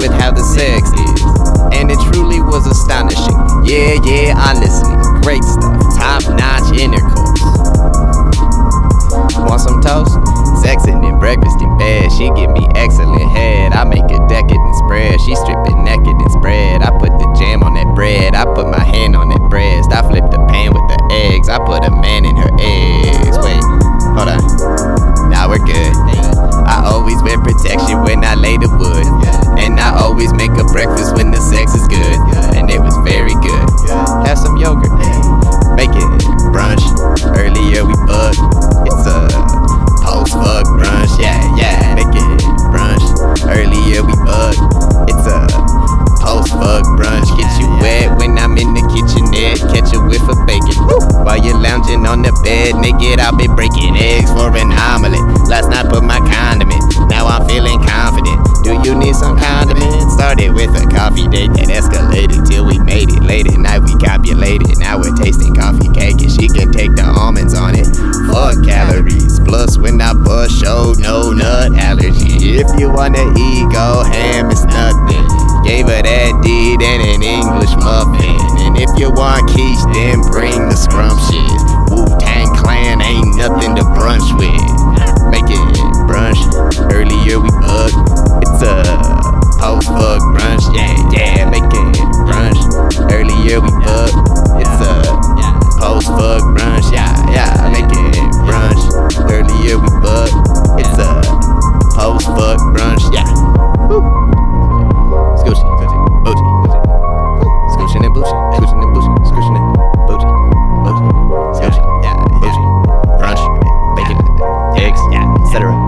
with how the sex is. And it truly was astonishing. Yeah, yeah, honestly, great stuff. Top notch intercourse. Lounging on the bed, naked, I'll be breaking eggs for an omelet. Last night put my condiment. Now I'm feeling confident. Do you need some condiment? Started with a coffee date that escalated till we made it. Late at night we copulated. Now we're tasting coffee cake and she can take the almonds on it. Fuck calories. Plus when I bust show no nut allergy. If you wanna eat, go ham, Marquise, then bring the scrumptious. Wu Tang Clan ain't nothing to brunch with. Make it brunch. Earlier we bugged. It's a post bug brunch. Yeah, yeah, make it brunch. Earlier we bugged. It's a post bug brunch. Yeah, yeah, make it brunch. Earlier we bugged. It's a post bug brunch. Yeah. Woo.